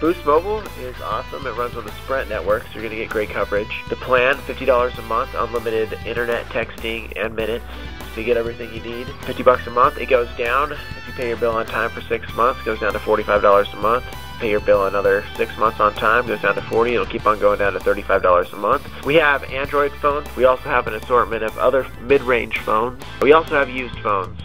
Boost Mobile is awesome. It runs on the Sprint network, so you're going to get great coverage. The plan, $50 a month, unlimited internet, texting, and minutes. So you get everything you need. 50 bucks a month. It goes down if you pay your bill on time for six months. Goes down to $45 a month. Pay your bill another six months on time. Goes down to 40. It'll keep on going down to $35 a month. We have Android phones. We also have an assortment of other mid-range phones. We also have used phones.